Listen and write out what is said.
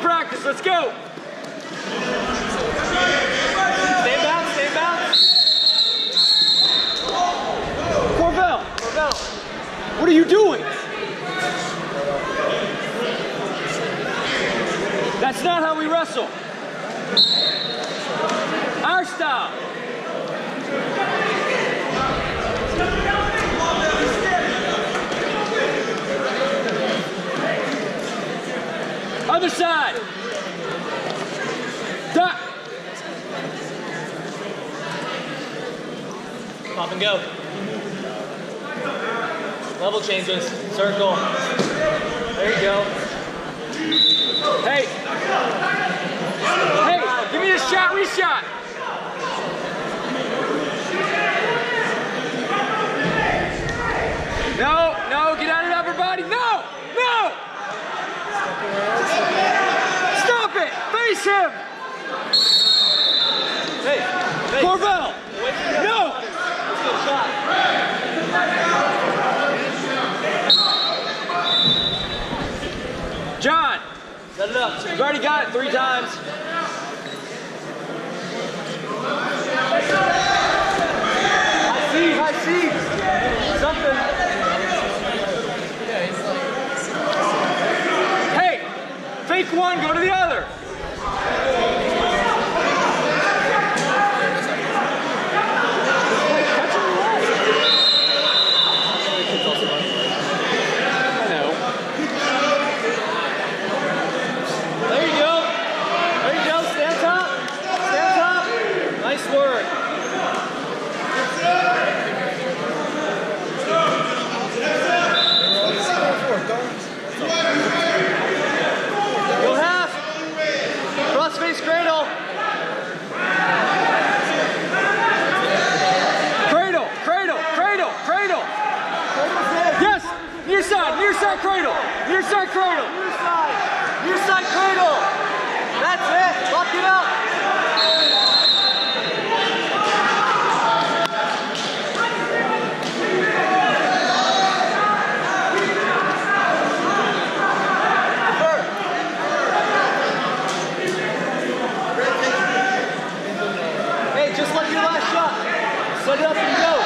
practice. Let's go. Stay bounce, stay bounce. Corvell, Corvell, what are you doing? That's not how we wrestle. Our style. Other side. Duck. Pop and go. Level changes. Circle. There you go. Face him. Hey, hey. Corvell. No. Let's go shot. John, Set it up. you've already got it three times. I see, I see. Something. Hey, fake one, go to the other. I know. There you go. There you go. Stand top. Stand top. Nice work. Go half. Cross face cradle. Cradle, cradle, cradle, cradle. Yes, near side, near side cradle, near side cradle. Near side. Near side cradle. That's it. Lock it up. Hey, just like your last shot. Set it up and go.